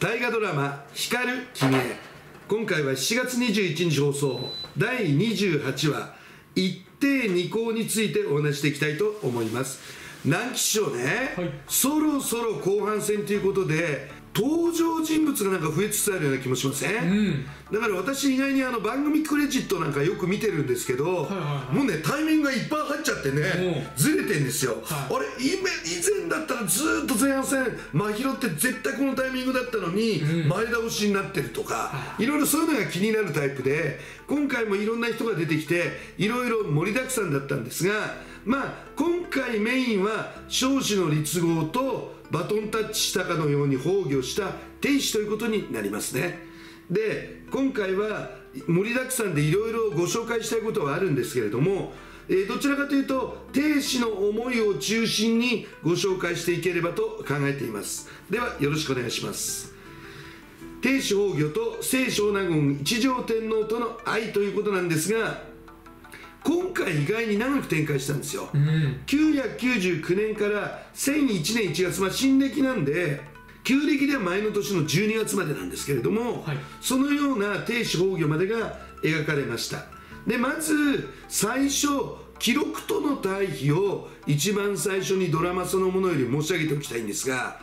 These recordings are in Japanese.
大河ドラマ「光る君へ」今回は7月21日放送。第28話「一定二項」についてお話していきたいと思います。南紀師匠ね、はい。そろそろ後半戦ということで登場人物がなんか増えつつあるような気もしません、ん。だから私意外にあの番組クレジットなんかよく見てるんですけど、もうねタイミングがいっぱい入っちゃってねずれてんですよ、はい。あれ以前以前だったらずーっと前半戦真宙って絶対このタイミングだったのに前倒しになってるとか、いろいろそういうのが気になるタイプで今回もいろんな人が出てきていろいろ盛りだくさんだったんですがまあ今回メインは少子の立合とバトンタッチしたかのように崩御した天使ということになりますね。で今回は盛りだくさんでいろいろご紹介したいことはあるんですけれども、えーどちらかというと天使の思いを中心にご紹介していければと考えています。ではよろしくお願いします。天使崩御と聖少納言一条天皇との愛ということなんですが今回意外に長く展開したんですよ、999年から1001年1月、まあ、新暦なんで旧暦では前の年の12月までなんですけれども、はい。そのような定子崩御までが描かれました。でまず最初記録との対比を一番最初にドラマそのものより申し上げておきたいんですが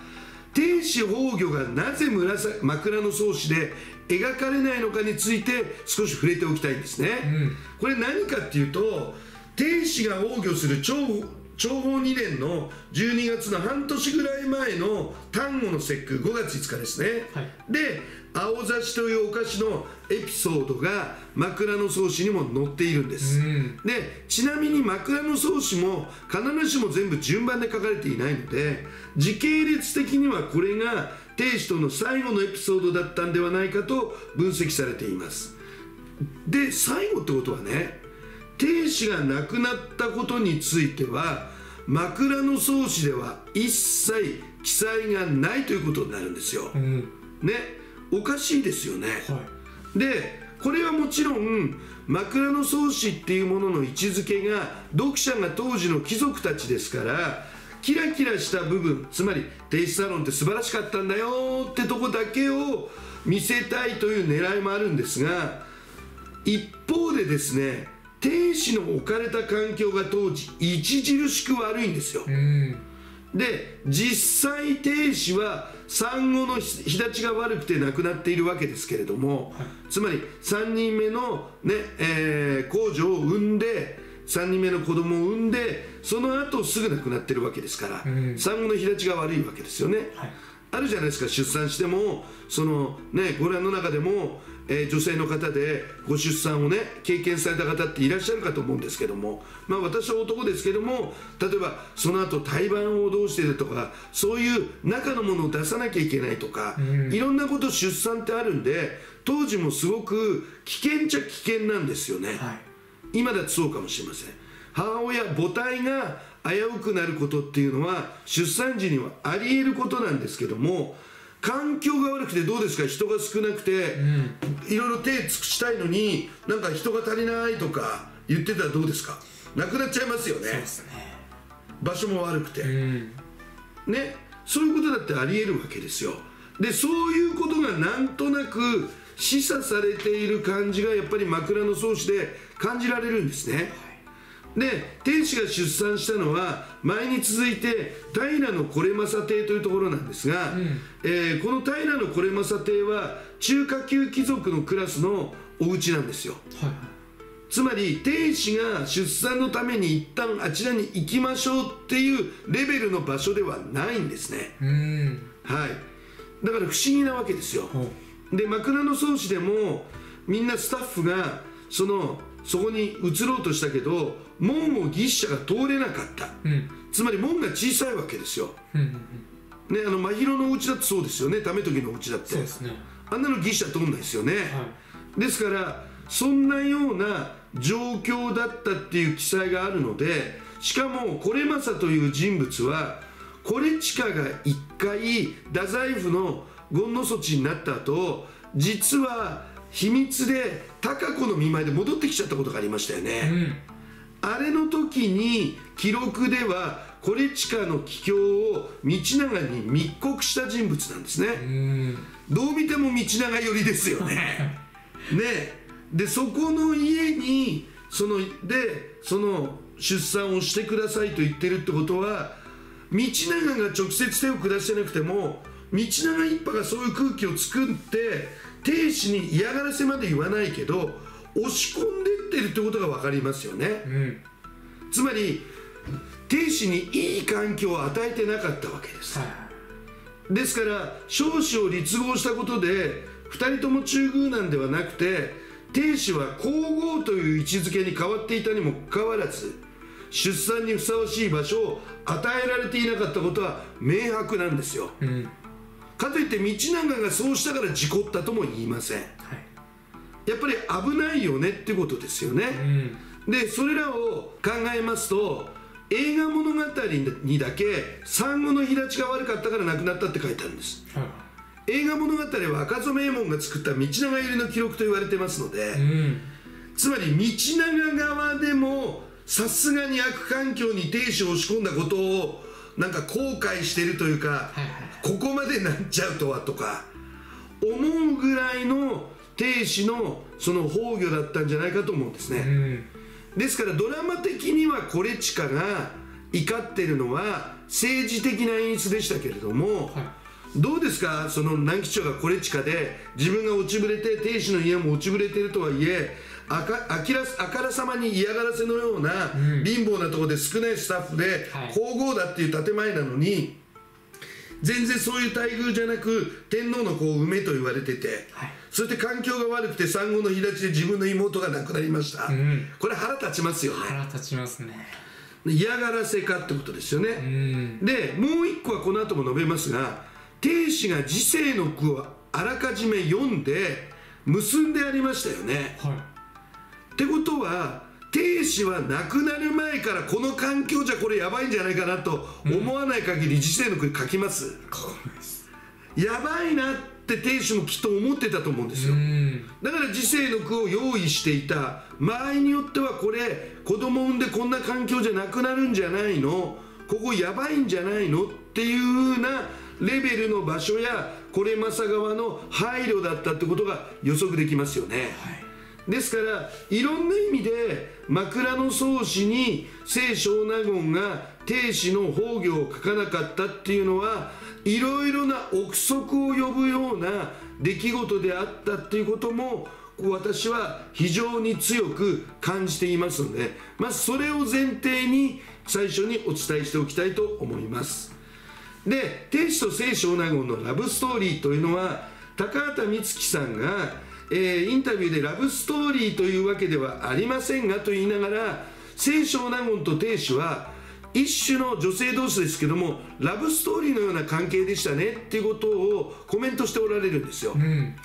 定子崩御がなぜ紫枕草子で描かれないのかについて少し触れておきたいんですね、これ何かっていうと定子が崩御する長長保2年の12月の半年ぐらい前の端午の節句5月5日ですね、はい。で青刺しというお菓子のエピソードが枕草子にも載っているんです、ん。でちなみに枕草子も必ずしも全部順番で書かれていないので時系列的にはこれが定子との最後のエピソードだったんではないかと分析されています。で最後ってことはね定子が亡くなったことについては枕草子では一切記載がないということになるんですよ、うん。ねおかしいですよね、はでこれはもちろん枕草子っていうものの位置づけが読者が当時の貴族たちですからキラキラした部分つまり定子サロンって素晴らしかったんだよってとこだけを見せたいという狙いもあるんですが一方でですね定子の置かれた環境が当時著しく悪いんですよ、いうん。で実際定子は産後の日日立ちが悪くて亡くなっているわけですけれども、つまり3人目の、ねえー皇女を産んで3人目の子供を産んでその後すぐ亡くなってるわけですから、ん。産後の日立ちが悪いわけですよね。はい。あるじゃないですか出産してもその、ね、ご覧の中でも、えー女性の方でご出産をね経験された方っていらっしゃるかと思うんですけども、まあ、私は男ですけども例えばその後胎盤をどうしてるとかそういう中のものを出さなきゃいけないとか、いろんなこと出産ってあるんで当時もすごく危険っちゃ危険なんですよね。はい。今だとそうかもしれません。母親母体が危うくなることっていうのは出産時にはあり得ることなんですけども環境が悪くてどうですか？人が少なくて、いろいろ手尽くしたいのになんか人が足りないとか言ってたらどうですか？なくなっちゃいますよね。ね。場所も悪くて、うん。ね、そういうことだってありえるわけですよ。でそういうことがなんとなく示唆されている感じがやっぱり枕草子で感じられるんですね、で天使が出産したのは前に続いて平のこれ政邸というところなんですが、えーこの平のこれ政邸は中華級貴族のクラスのお家なんですよ。はい。つまり天使が出産のために一旦あちらに行きましょうっていうレベルの場所ではないんですね。うん。はい。だから不思議なわけですよ。ほで枕草子でもみんなスタッフがそのそこに移ろうとしたけど門を牛車が通れなかった。うん。つまり門が小さいわけですよ。うんうんねあの真宙のお家だってそうですよね。為時のお家だって。そうですね。あんなの牛車通んないですよね、はですからそんなような状況だったっていう記載があるのでしかもこれ政という人物はこれ地下が一回太宰府の権の措置になった後実は秘密で高子の見舞いで戻ってきちゃったことがありましたよね、うんあれの時に記録ではコレチカの帰郷を道長に密告した人物なんですね。どう見ても道長寄りですよね。ね。でそこの家にそのでその出産をしてくださいと言ってるってことは道長が直接手を下してなくても道長一派がそういう空気を作って亭主に嫌がらせまで言わないけど押し込んでってるってことが分かりますよね、うん、つまり亭主にいい環境を与えてなかったわけです、はい、ですから少子を立合したことで2人とも中宮なんではなくて亭主は皇后という位置づけに変わっていたにもかかわらず出産にふさわしい場所を与えられていなかったことは明白なんですよ、うん、かといって道長がそうしたから事故ったとも言いません、はい、やっぱり危ないよねってことですよね、うん、でそれらを考えますと映画物語にだけ産後の日立ちが悪かったから亡くなったって書いてあるんです、はい。映画物語は赤楚名門が作った道長寄りの記録と言われてますので、うん、つまり道長側でもさすがに悪環境に亭主を押し込んだことをなんか後悔してるというか、はいはい、ここまでなっちゃうとはとか思うぐらいの亭主のその崩御だったんじゃないかと思うんですね、うん、ですからドラマ的にはコレチカが怒ってるのは政治的な演出でしたけれども、はい。どうですか？その南紀町がこれ地下で自分が落ちぶれて亭主の家も落ちぶれてるとはいえあかあきらあからさまに嫌がらせのような、貧乏なところで少ないスタッフで、皇后だっていう建前なのに全然そういう待遇じゃなく天皇の子を産めと言われてて、はい、そして環境が悪くて産後の日立ちで自分の妹が亡くなりました、うん、これ腹立ちますよね。腹立ちますね。嫌がらせかってことですよね、うん、でもう一個はこの後も述べますが亭主が時世の句をあらかじめ読んで結んでありましたよね。はい、ってことは亭主は亡くなる前からこの環境じゃこれやばいんじゃないかなと思わない限り時世の句書きます、うん、やばいなって亭主もきっと思ってたと思うんですよ。だから時世の句を用意していた。場合によってはこれ子供産んでこんな環境じゃなくなるんじゃないの？ここやばいんじゃないの？っていうふうなレベルの場所やこれ正側の配慮だったってことが予測できますよね、はい、ですからいろんな意味で枕草子に清少納言が定子の崩御を書かなかったっていうのはいろいろな憶測を呼ぶような出来事であったっていうことも私は非常に強く感じていますのでまずそれを前提に最初にお伝えしておきたいと思います。で天使と聖少納言のラブストーリーというのは高畑充希さんが、えー、インタビューでラブストーリーというわけではありませんがと言いながら聖少納言と天使は一種の女性同士ですけどもラブストーリーのような関係でしたねっていうことをコメントしておられるんですよ、うん、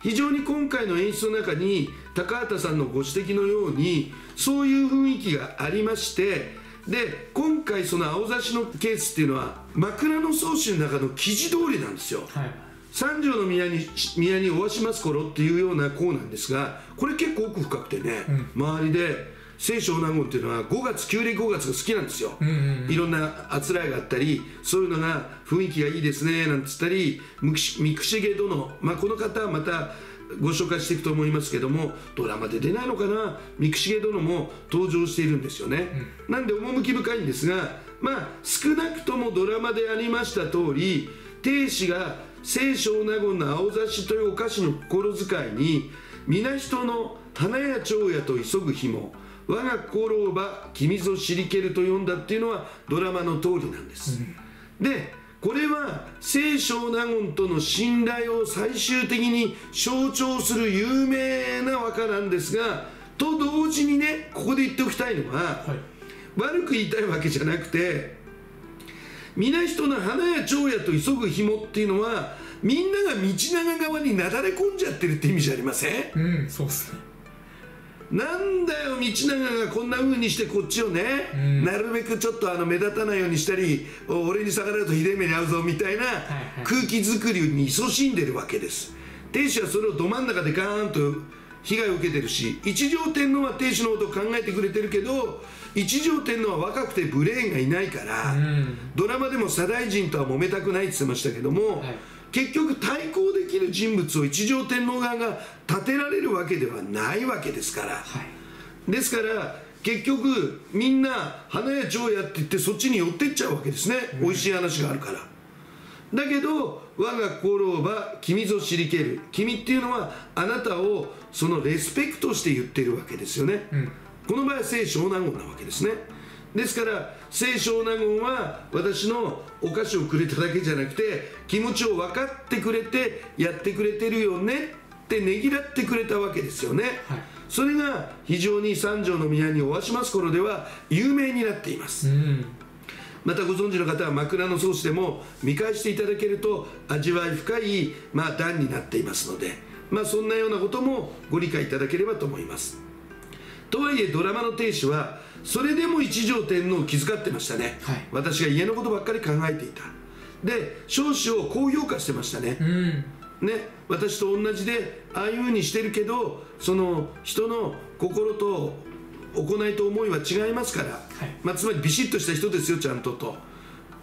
非常に今回の演出の中に高畑さんのご指摘のようにそういう雰囲気がありましてで今回その青差しのケースっていうのは枕草子の中の記事通りなんですよ、はい、三条の宮に宮におわします頃っていうような項なんですがこれ結構奥深くてね、うん、周りで清少納言っていうのは5月旧暦5月が好きなんですよ、うんうんうん、いろんなあつらいがあったりそういうのが雰囲気がいいですねなんつったり三串毛殿、まあ、この方はまたご紹介していくと思いますけどもドラマで出ないのかな。三串殿も登場しているんですよね、うん、なんで趣深いんですがまあ少なくともドラマでありました通り亭主が清少納言の青雑誌というお菓子の心遣いに皆人の花や蝶やと急ぐ日も我が心をば君ぞ知りけると読んだっていうのはドラマの通りなんです、うん、でこれは清少納言との信頼を最終的に象徴する有名な和歌なんですがと同時にねここで言っておきたいのは、はい、悪く言いたいわけじゃなくて皆人の花や蝶やと急ぐ紐っていうのはみんなが道長側になだれ込んじゃってるって意味じゃありません？うんそうっすね。なんだよ道長がこんな風にしてこっちをね、うん、なるべくちょっとあの目立たないようにしたり俺に逆らうとひでえ目に遭うぞみたいな空気作りに勤しんでるわけです。亭主はそれをど真ん中でガーンと被害を受けてるし一条天皇は亭主のことを考えてくれてるけど一条天皇は若くてブレーンがいないから、うん、ドラマでも左大臣とは揉めたくないって言ってましたけども、はい、結局対抗できる人物を一条天皇側が立てられるわけではないわけですから、はい、ですから結局みんな花や蝶やって言ってそっちに寄ってっちゃうわけですね、うん、美味しい話があるから。だけど我が心は君ぞ知りける。君っていうのはあなたをそのレスペクトして言ってるわけですよね、うん、この場合は聖少納言なわけですね。ですから聖少納言は私のお菓子をくれただけじゃなくて気持ちを分かってくれてやってくれてるよねってねぎらってくれたわけですよね、はい、それが非常に三条の宮におわします頃では有名になっています、うんまたご存知の方は枕草子でも見返していただけると味わい深い、まあ、段になっていますので、まあ、そんなようなこともご理解いただければと思います。とはいえドラマの亭主はそれでも一条天皇を気遣ってましたね、はい、私が家のことばっかり考えていた。で少子を高評価してましたね、うん、ね私と同じでああいうふうにしてるけどその人の心と行いと思いは違いますから、はい、まあ、つまりビシッとした人ですよちゃんとと、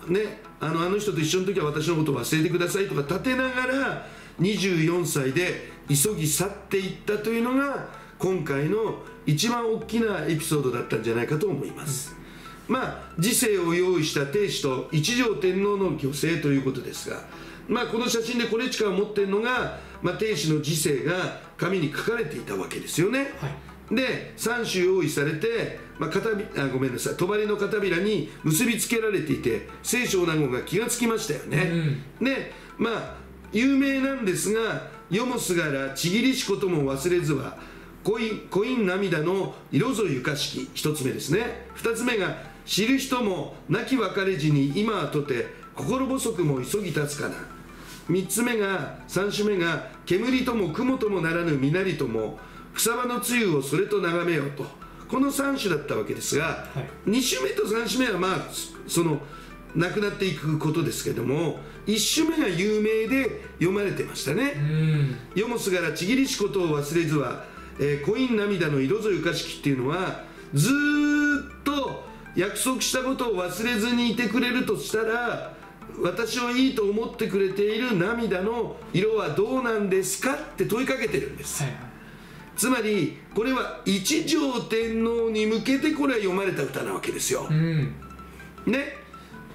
ね、あのあの人と一緒の時は私のことを忘れてくださいとか立てながら24歳で急ぎ去っていったというのが今回の一番大きなエピソードだったんじゃないかと思います、うん、まあ時世を用意した亭主と一条天皇の御成ということですがまあこの写真でコレチカを持っているのが、まあ、亭主の時世が紙に書かれていたわけですよね、はいで3種用意されて、まあ、片あごめんなさい。帳の片びらに結びつけられていて清少納言が気がつきましたよね、うん、でまあ有名なんですが「よもすがらちぎりしことも忘れずは恋恋涙の色ぞゆかしき」1つ目ですね。2つ目が「知る人も亡き別れ時に今はとて心細くも急ぎ立つかな」3つ目が3種目が「煙とも雲ともならぬ身なりとも草場の露をそれと眺めようと。この3種だったわけですが、はい、2種目と3種目はまあそのなくなっていくことですけども1種目が有名で読まれてましたね「よもすがらちぎりしことを忘れずは、えー、コイン涙の色ぞゆかしき」っていうのはずっと約束したことを忘れずにいてくれるとしたら私をいいと思ってくれている涙の色はどうなんですかって問いかけてるんです、はいつまりこれは一条天皇に向けてこれは読まれた歌なわけですよ、うん、ね。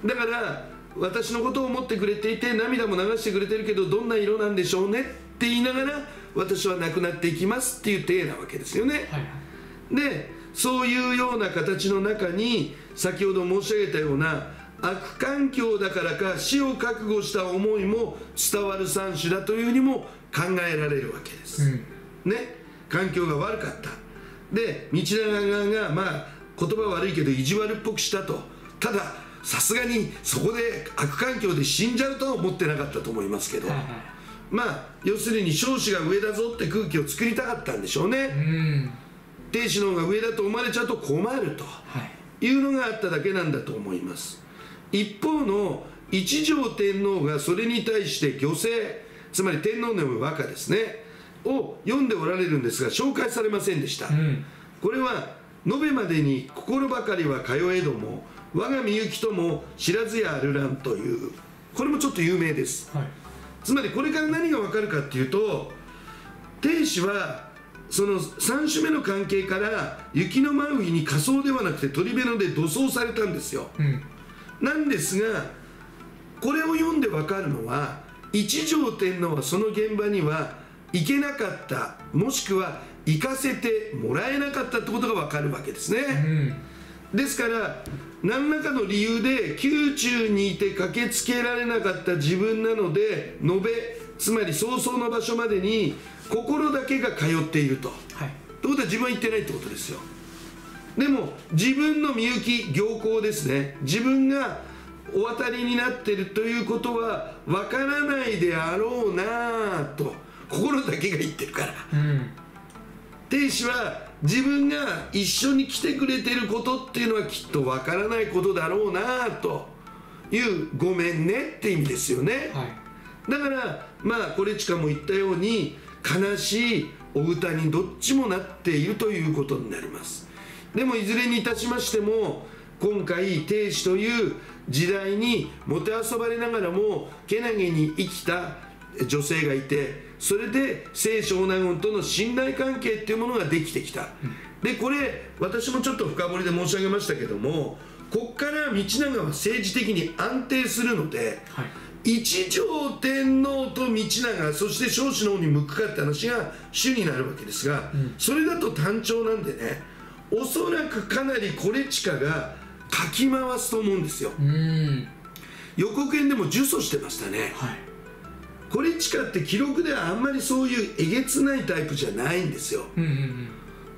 だから私のことを思ってくれていて涙も流してくれてるけどどんな色なんでしょうね？って言いながら私は亡くなっていきますっていう体なわけですよね、はい、でそういうような形の中に先ほど申し上げたような悪環境だからか死を覚悟した思いも伝わる三種だというふうにも考えられるわけです、うん、ね環境が悪かった。で道長側がまあ言葉悪いけど意地悪っぽくしたと。たださすがにそこで悪環境で死んじゃうとは思ってなかったと思いますけど、はいはい、まあ要するに少子が上だぞって空気を作りたかったんでしょうね。亭主の方が上だと思われちゃうと困るとい。うのがあっただけなんだと思います。一方の一条天皇がそれに対して御政つまり天皇の和歌ですねを読んでおられるんですが紹介されませんでした、うん、これは延べまでに心ばかりは通えども我がみゆきとも知らずやあるらんというこれもちょっと有名です、はい、つまりこれから何が分かるかっていうと亭主はその3種目の関係から雪の舞う日に仮装ではなくて鳥辺野で土葬されたんですよ、うん、なんですがこれを読んで分かるのは一条天皇はその現場には行けなかったもしくは行かせてもらえなかったってことが分かるわけですね、うん、ですから何らかの理由で宮中にいて駆けつけられなかった自分なので延べつまり早々の場所までに心だけが通っていると、はい、ってことは自分は行ってないってことですよ。でも自分のみゆき行幸ですね。自分がお渡りになってるということは分からないであろうなと心だけが言ってるから、うん、亭主は自分が一緒に来てくれてることっていうのはきっとわからないことだろうなというごめんねって意味ですよね、はい、だからまあコレチカも言ったように悲しいお歌にどっちもなっているということになります。でもいずれにいたしましても今回亭主という時代にもてあそばれながらもけなげに生きた女性がいてそれで聖少納言との信頼関係っていうものができてきた、でこれ私もちょっと深掘りで申し上げましたけどもここから道長は政治的に安定するので、はい。一条天皇と道長そして少子の方に向くかって話が主になるわけですが、うん、それだと単調なんでねおそらくかなりコレチカがかき回すと思うんですよ。予告編でも呪詛してましたね、はい、コレチカって記録ではあんまりそういうえげつないタイプじゃないんですよ、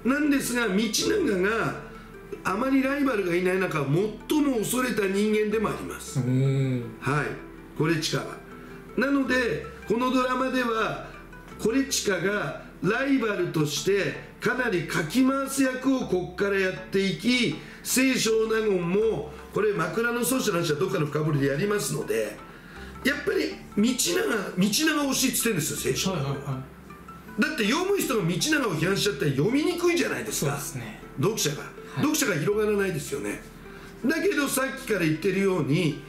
なんですが道長があまりライバルがいない中最も恐れた人間でもあります。はい。コレチカは。なのでこのドラマではコレチカがライバルとしてかなりかき回す役をここからやっていき清少納言もこれ枕草子の話はどっかの深掘りでやりますのでやっぱり道長道長推しっつってんですよ清少納言は,、はいはいはい、だって読む人が道長を批判しちゃったら読みにくいじゃないですか、ね、読者が、はい、読者が広がらないですよね。だけどさっきから言ってるように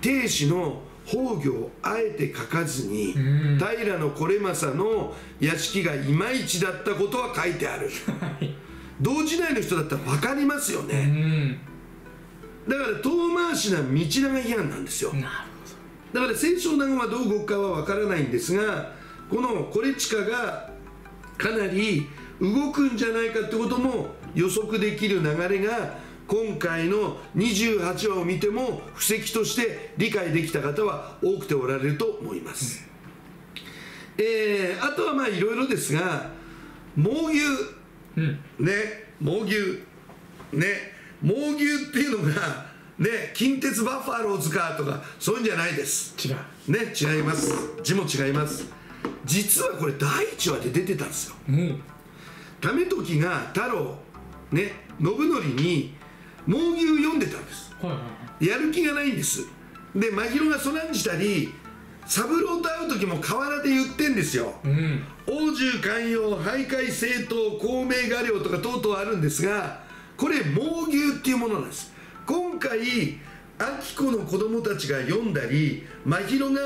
亭主の崩御をあえて書かずに、平惟政の屋敷がいまいちだったことは書いてある。同時代の人だったら分かりますよね、だから遠回しな道長批判なんですよだから清少納言はどう動くかは分からないんですがこのコレチカがかなり動くんじゃないかってことも予測できる流れが今回の28話を見ても布石として理解できた方は多くておられると思います、うん、えー、あとはまあいろいろですが猛牛、うん、ね猛牛。ね猛牛っていうのがね近鉄バファローズかとかそういうんじゃないです。違う。ね違います。字も違います。実はこれ第1話で出てたんですよ、うん、為時が太郎ね信則に猛牛読んでたんです、はいはい、やる気がないんです。で真宙がそらんじたり三郎と会う時も河原で言ってんですよ、うん、王獣寛容徘徊政党公明画領とかとうとうあるんですがこれ猛牛っていうものなんです今回明子の子供たちが読んだり真宙が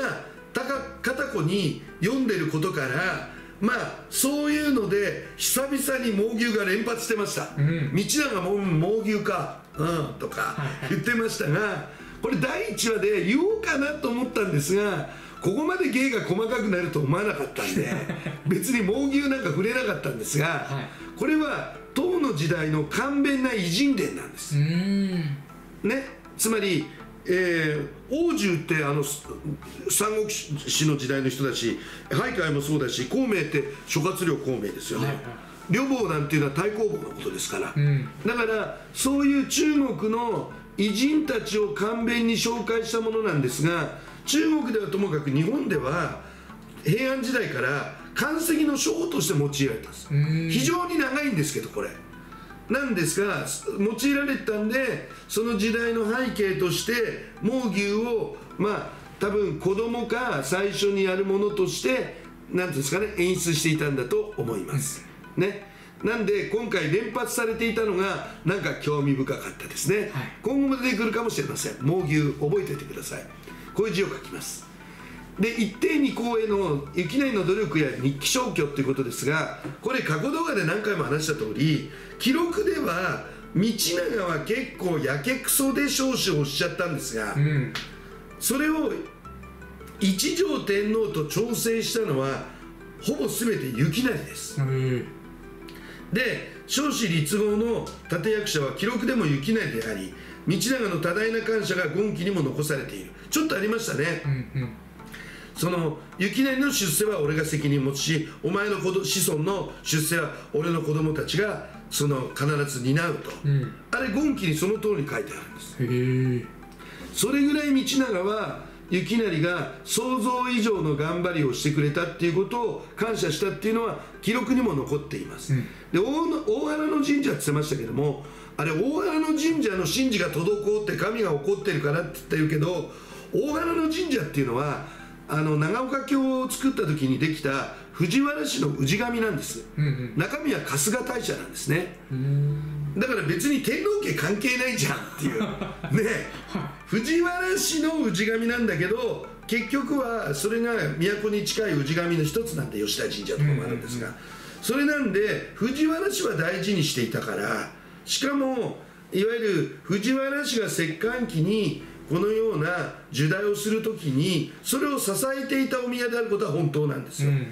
片子に読んでることからまあそういうので久々に猛牛が連発してました、うん、道長も猛牛かうんとか言ってましたがこれ第1話で言おうかなと思ったんですがここまで芸が細かくなると思わなかったんで 別に猛牛なんか触れなかったんですが、これは唐の時代の簡便な偉人伝なんですねつまりえー、王獣ってあの三国志の時代の人だし徘徊もそうだし孔明って諸葛亮孔明ですよね、はい両房なんていうのは太公望のことですから、うん、だからそういう中国の偉人たちを簡便に紹介したものなんですが中国ではともかく日本では平安時代から漢石の書法として用いられたんです。非常に長いんですけどこれなんですが用いられたんでその時代の背景として猛牛をまあ多分子供か最初にやるものとして何ていうんですかね演出していたんだと思います。ね。なんで今回連発されていたのがなんか興味深かったですね、はい、今後も出てくるかもしれません。猛牛覚えておいてください。こういう字を書きますで一定二項への雪成の努力や日記消去ということですがこれ過去動画で何回も話した通り記録では道長は結構やけくそで少々おっしゃったんですが、うん、それを一条天皇と調整したのはほぼ全て雪成です、うん、で少子立号の立役者は記録でも雪成であり道長の多大な感謝が権記にも残されている。ちょっとありましたね、うんうんその雪成の出世は俺が責任持つしお前の子子孫の出世は俺の子供たちがその必ず担うと、うん、あれ権記にその通り書いてあるんです。それぐらい道長は雪成が想像以上の頑張りをしてくれたっていうことを感謝したっていうのは記録にも残っています、うん、で大原の神社って言ってましたけどもあれ大原の神社の神事が滞って神が怒ってるからって言ってるけど大原の神社っていうのはあの長岡京を作った時にできた藤原氏の氏神なんです、うんうん、中身は春日大社なんですね。だから別に天皇家関係ないじゃんっていう。ね藤原氏の氏神なんだけど結局はそれが都に近い氏神の一つなんで吉田神社とかもあるんですが、うんうんうん、それなんで藤原氏は大事にしていたからしかもいわゆる藤原氏が石棺期にこのような受題をする時にそれを支えていたお宮であることは本当なんですよ、うんうんうん、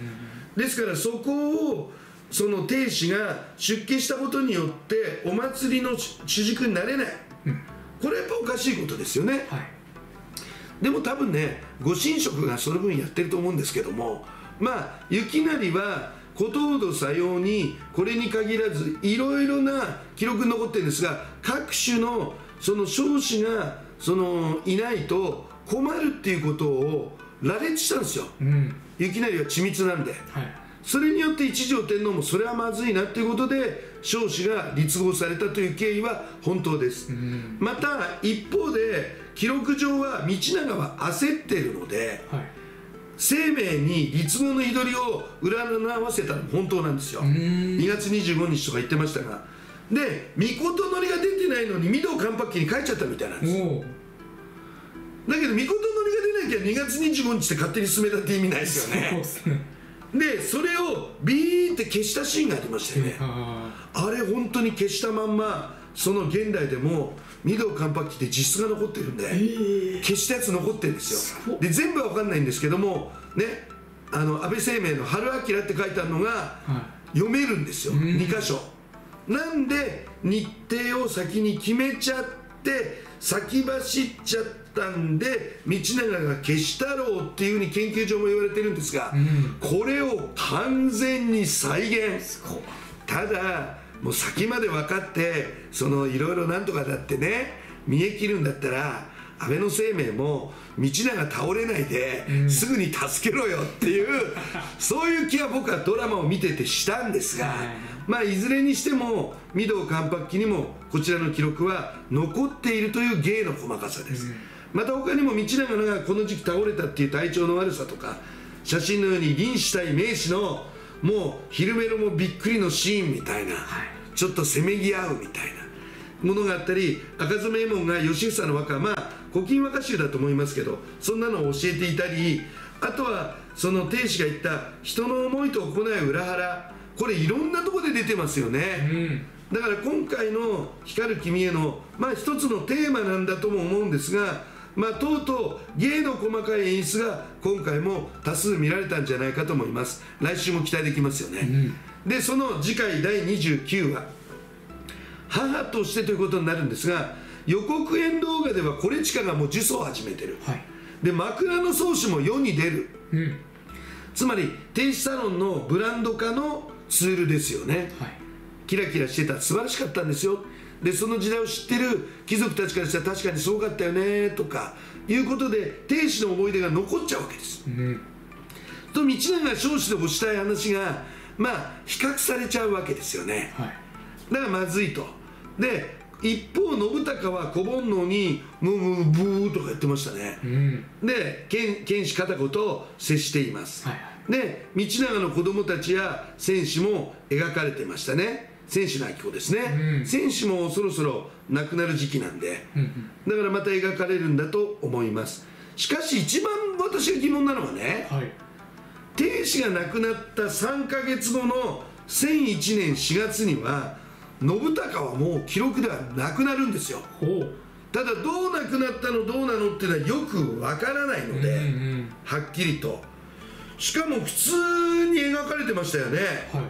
ですからそこをその亭主が出家したことによってお祭りの主軸になれない、うん、これやっぱおかしいことですよね、はい、でも多分ねご神職がその分やってると思うんですけどもまあ雪成はことほどさようにこれに限らずいろいろな記録に残ってるんですが各種のその少子がそのいないと困るっていうことを羅列したんですよ、うん、雪成は緻密なんで、はい、それによって一条天皇もそれはまずいなっていうことで少子が立合されたという経緯は本当です、うん、また一方で記録上は道長は焦っているので、はい、生命に立合の祈りを占わせたのも本当なんですよ。2月25日とか言ってましたがで御事のりが出てないのに御堂関白期に書いちゃったみたいなんです。だけど御事のりが出なきゃ2月25日って勝手に進めたって意味ないですよね。でそれをビーって消したシーンがありましたよね。あれ本当に消したまんまその現代でも御堂関白期って実質が残ってるんで、えー、消したやつ残ってるんですよ。で全部は分かんないんですけどもねあの安倍晴明の「春明」って書いてあるのが、読めるんですよ、2箇所なんで日程を先に決めちゃって先走っちゃったんで道長が消したろうっていうふうに研究所も言われてるんですが、うん、これを完全に再現。ただもう先まで分かってそのいろいろなんとかだってね見え切るんだったら安倍の生命も道長倒れないで、うん、すぐに助けろよっていう そういう気は僕はドラマを見ててしたんですが。まあ、いずれにしても御堂関白期にもこちらの記録は残っているという芸の細かさです、うん、また他にも道長がこの時期倒れたっていう体調の悪さとか写真のように臨死対名士のもう昼メロもびっくりのシーンみたいな、はい、ちょっとせめぎ合うみたいなものがあったり赤染右衛門が義房の和歌まあ古今和歌集だと思いますけどそんなのを教えていたりあとはその亭主が言った人の思いと行い裏腹これいろんなとこで出てますよね、うん、だから今回の「光る君への」まあ一つのテーマなんだとも思うんですがまあ、とうとう芸の細かい演出が今回も多数見られたんじゃないかと思います。来週も期待できますよね、うん、でその次回第29話母としてということになるんですが予告編動画ではコレチカがもう呪詛を始めてる、はい、で枕草子も世に出る、うん、つまり天使サロンのブランド化のツールですよね、はい、キラキラしてた素晴らしかったんですよ。でその時代を知ってる貴族たちからしたら確かにすごかったよねとかいうことで天使の思い出が残っちゃうわけです、うん、と道長少子で欲したい話がまあ比較されちゃうわけですよね、はい、だからまずいと。で一方信孝は小煩悩にムームーブーとか言ってましたね、うん、で剣士片言と接しています、はいで道長の子供たちや戦士も描かれてましたね。戦士の明子ですね、うん、戦士もそろそろ亡くなる時期なんで、うん、だからまた描かれるんだと思います。しかし一番私が疑問なのはね、はい、亭主が亡くなった3か月後の1001年4月には信孝はもう記録ではなくなるんですよ。ただどう亡くなったのどうなのっていうのはよくわからないので、うんうん、はっきりと。しかも普通に描かれてましたよね、はい、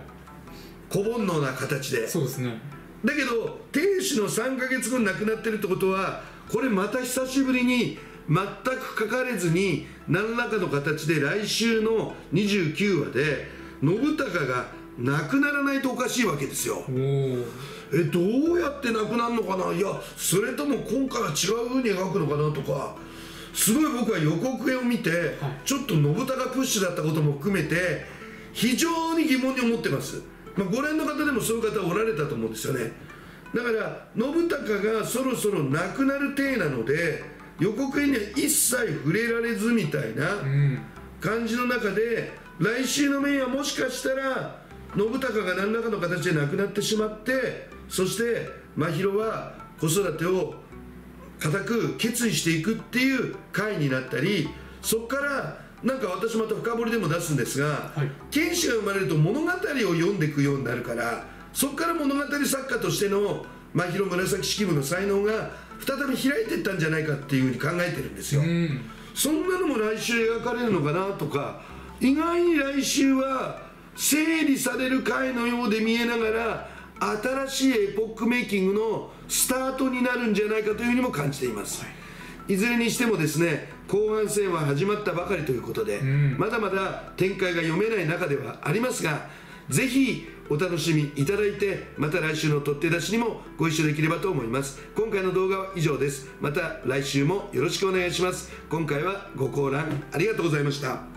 小煩悩な形で。そうですね。だけど亭主の3か月後に亡くなってるってことはこれまた久しぶりに全く書かれずに何らかの形で来週の29話で信孝が亡くならないとおかしいわけですよ。えどうやって亡くなるのかな？いやそれとも今回は違うふうに描くのかなとか。すごい僕は予告編を見て、はい、ちょっと信孝プッシュだったことも含めて非常に疑問に思ってます、まあ、ご覧の方でもそういう方おられたと思うんですよね。だから信孝がそろそろ亡くなる体なので予告編には一切触れられずみたいな感じの中で来週のメインはもしかしたら信孝が何らかの形で亡くなってしまってそして真宙は子育てを固く決意していくっていう回になったりそこからなんか私また深掘りでも出すんですが、はい、剣士が生まれると物語を読んでいくようになるからそこから物語作家としての真宙紫式部の才能が再び開いていったんじゃないかっていうふうに考えてるんですよ、うん、そんなのも来週描かれるのかなとか意外に来週は整理される回のようで見えながら新しいエポックメイキングのスタートになるんじゃないかというふうにも感じています、はい、いずれにしてもですね後半戦は始まったばかりということで、うん、まだまだ展開が読めない中ではありますがぜひお楽しみいただいてまた来週の取っ手出しにもご一緒できればと思います。今回の動画は以上です。また来週もよろしくお願いします。今回はご観覧ありがとうございました